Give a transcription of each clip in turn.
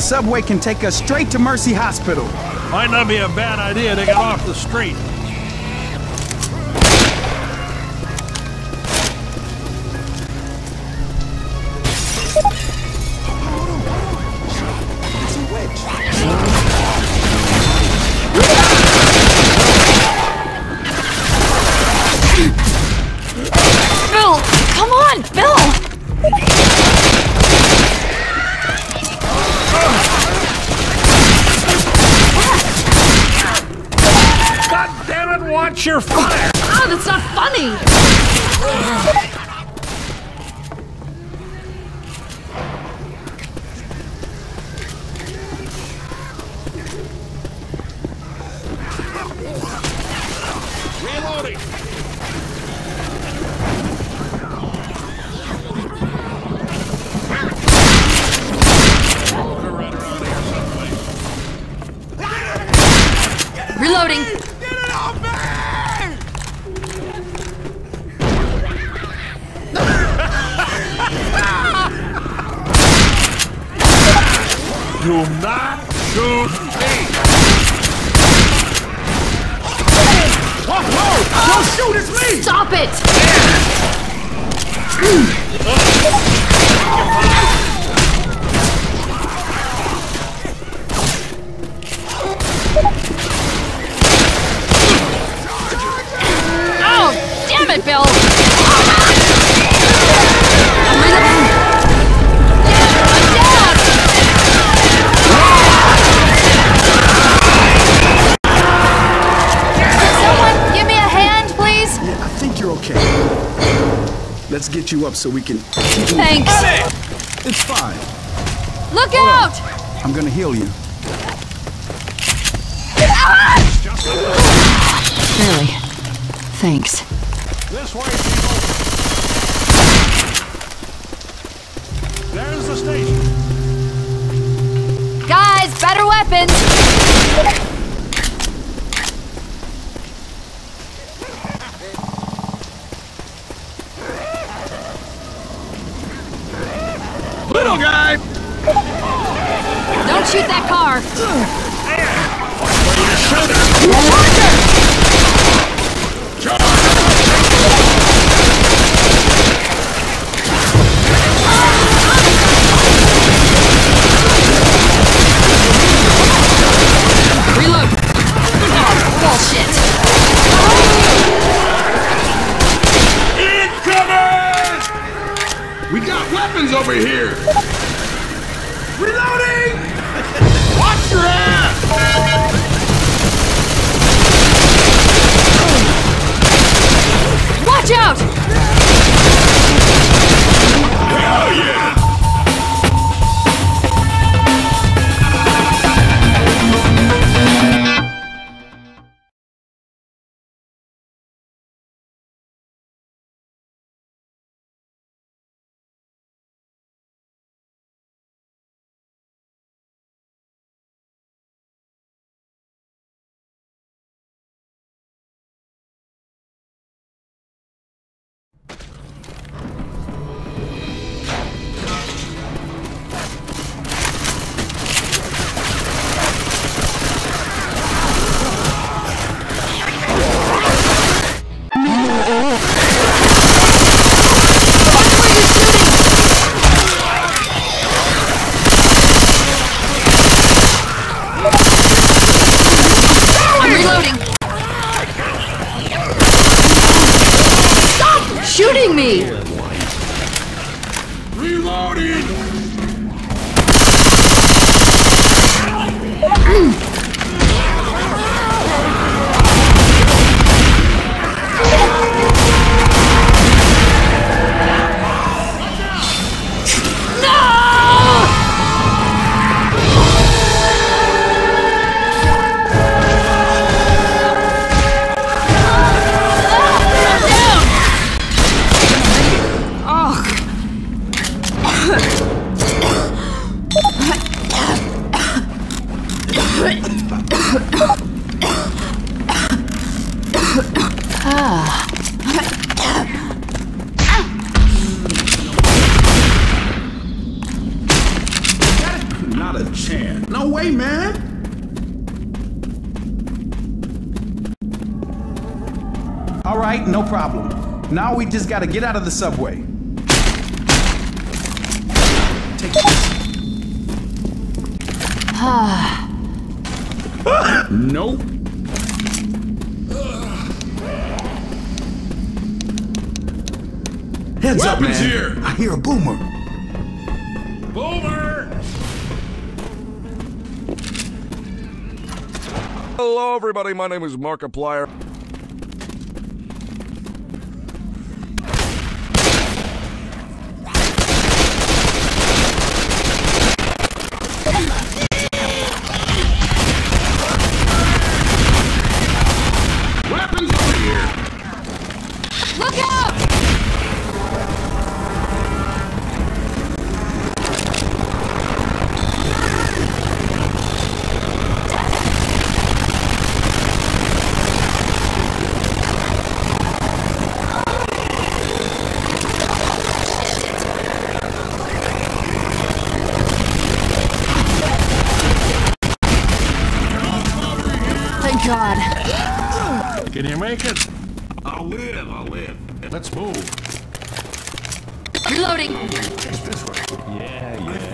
subway can take us straight to Mercy Hospital. Might not be a bad idea to get off the street. Let's get you up so we can. Thanks. It's fine. Look out! I'm gonna heal you. Really? Thanks. This way, people! There's the station. Guys, better weapons! Shoot just gotta get out of the subway. Take this. nope. Heads up, man. here. I hear a boomer. Boomer! Hello, everybody. My name is Markiplier.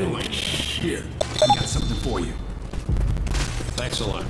Feel like shit. I got something for you. Thanks a lot.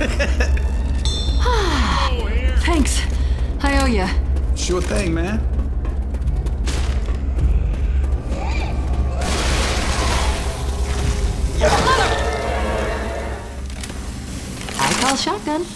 Thanks. I owe you. Sure thing, man. I call shotgun.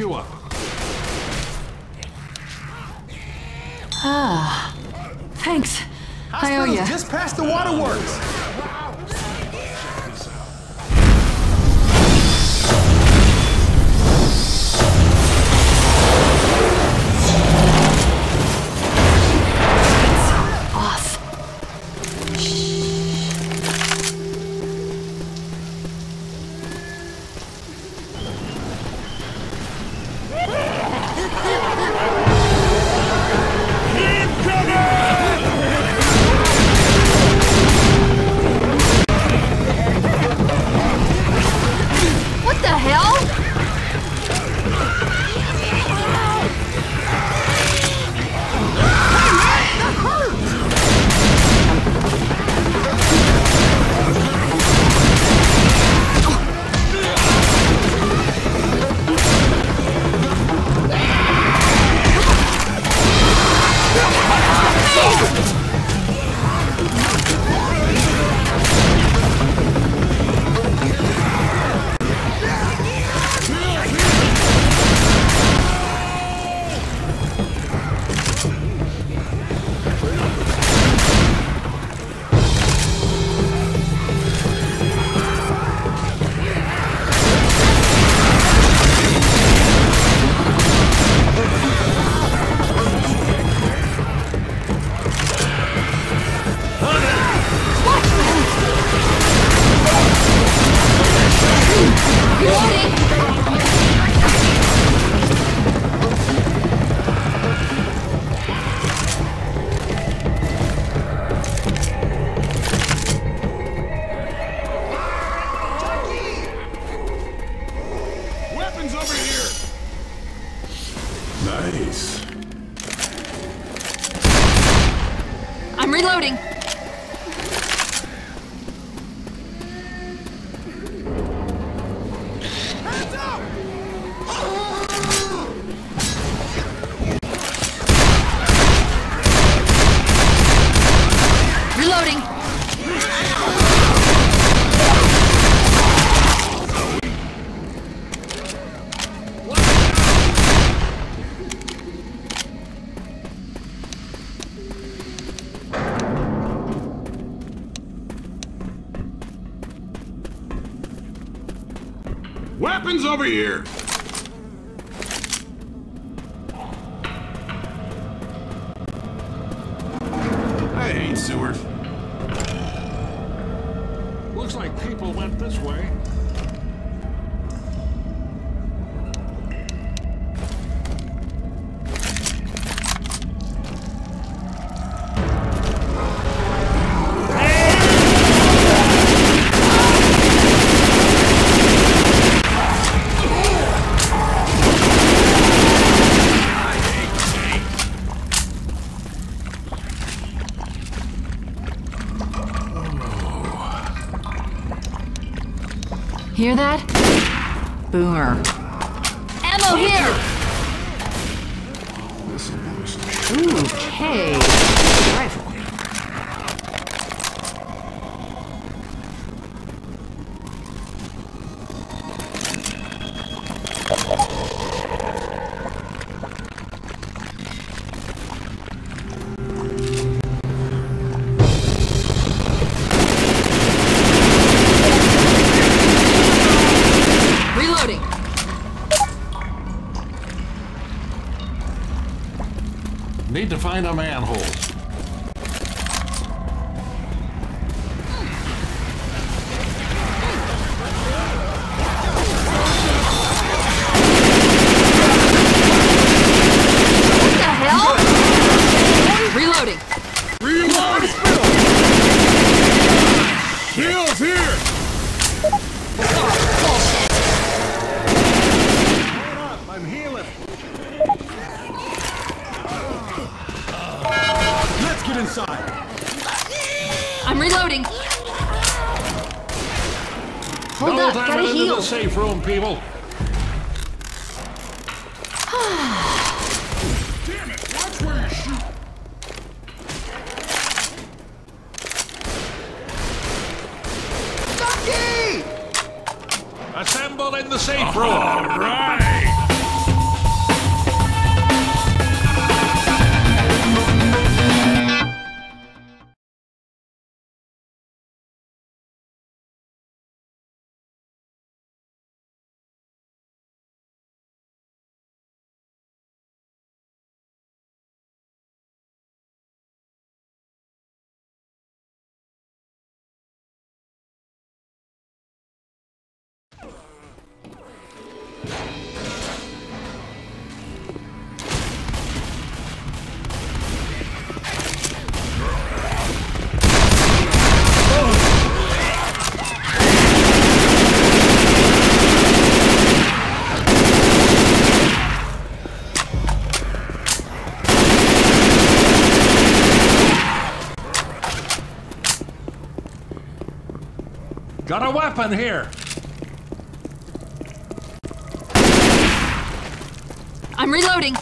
you up. here. hear that? Boomer. Ammo here! Okay. Need to find a manhole. All right! Got a weapon here. I'm reloading.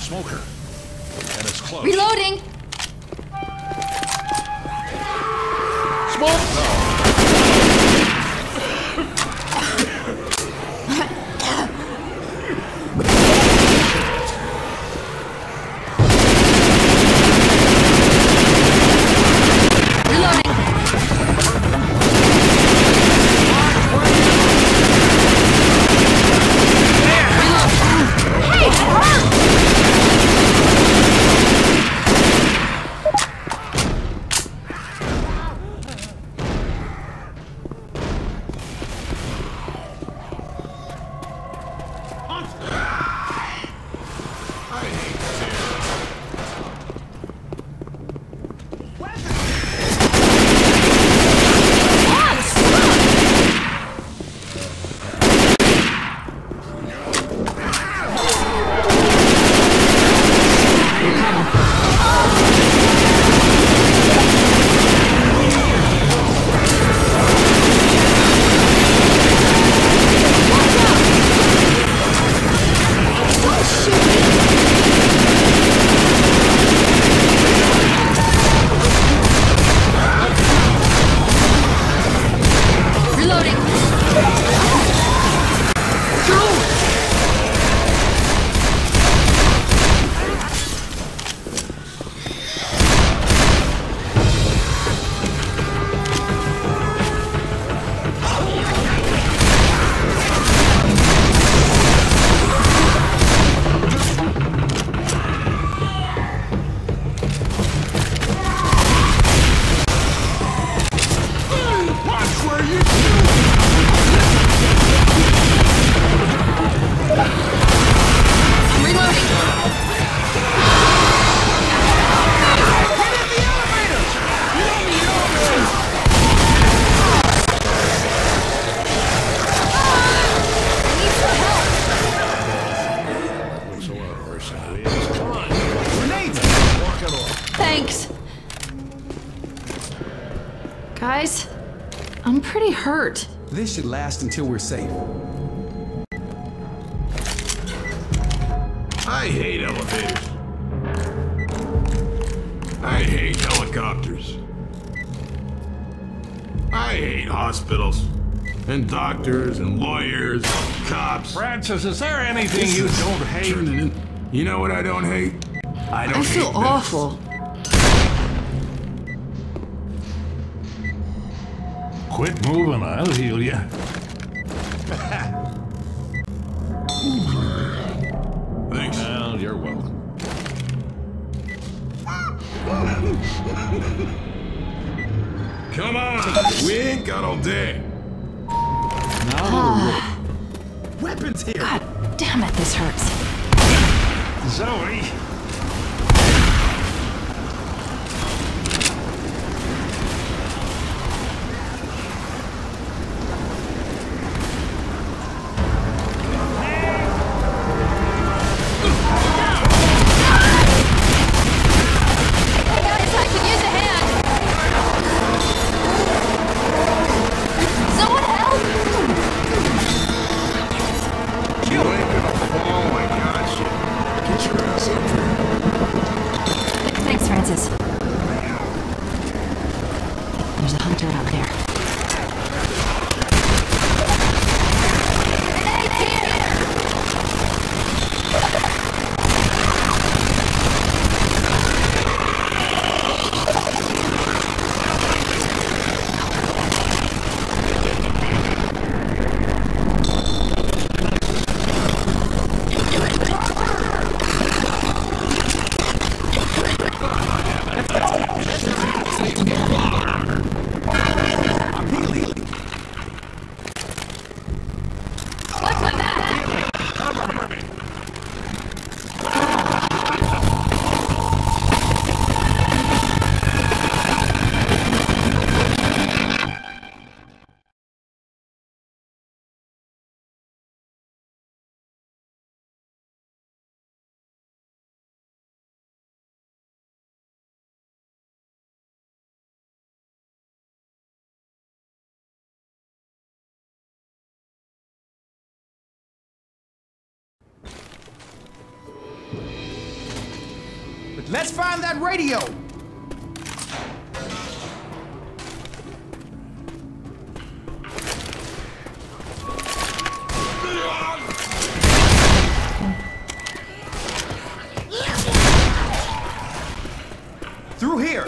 Smoker. This should last until we're safe. I hate elevators. I hate helicopters. I hate hospitals. And doctors and lawyers and cops. Francis, is there anything you don't hate? In. You know what I don't hate? I don't I feel hate awful. Quit moving, I'll heal you. Come on! We ain't got all day! Now ah. Weapons here! God damn it, this hurts. Zoey! Let's find that radio! Through here!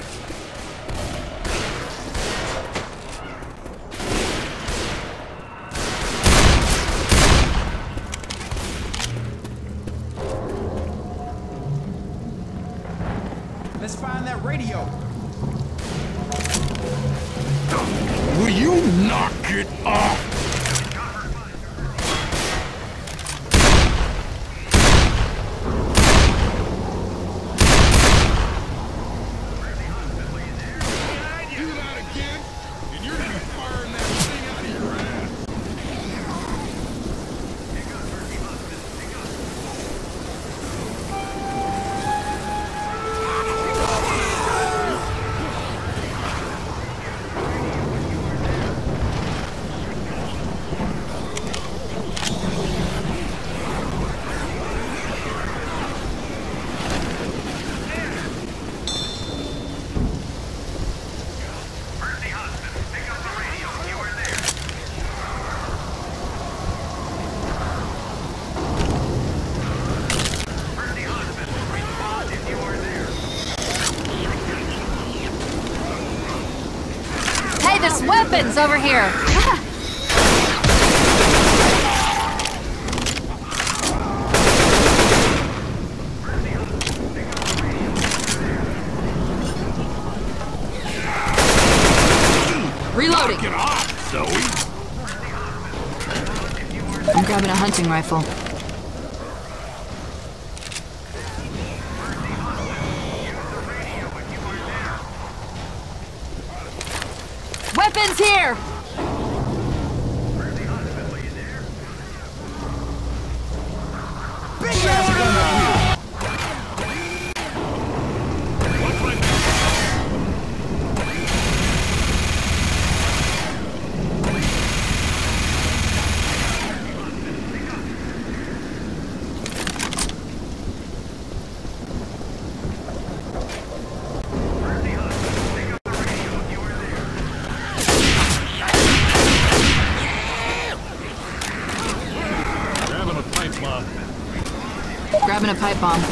Crumpets over here. Reloading. Get off, Zoey. I'm grabbing a hunting rifle. Weapons here! a pipe bomb.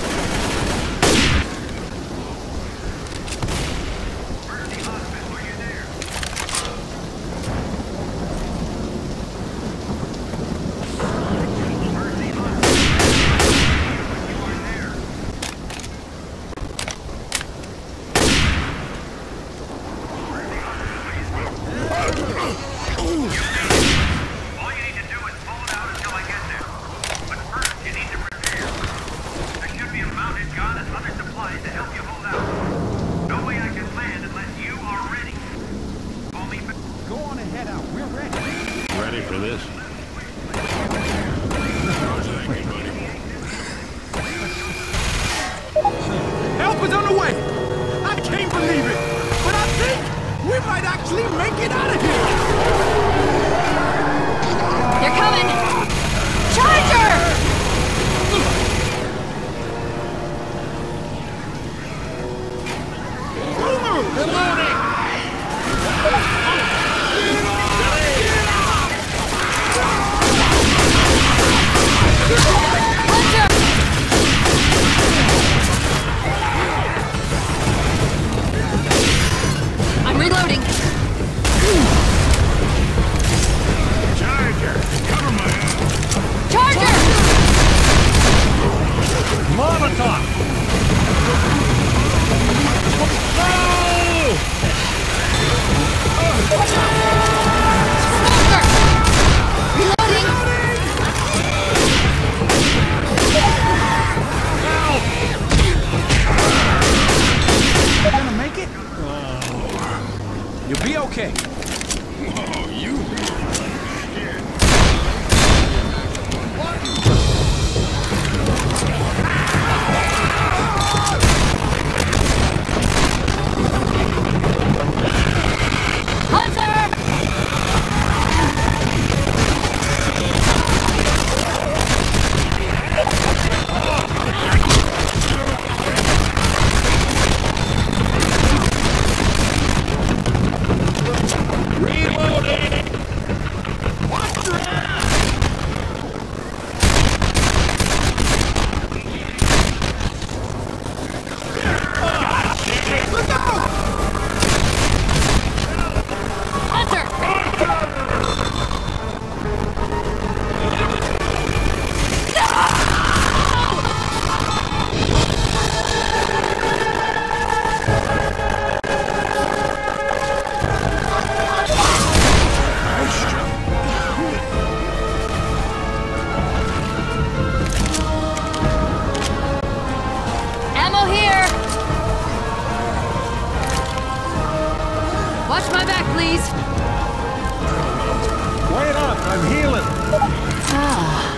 Watch my back, please. Wait up, I'm healing. Ah.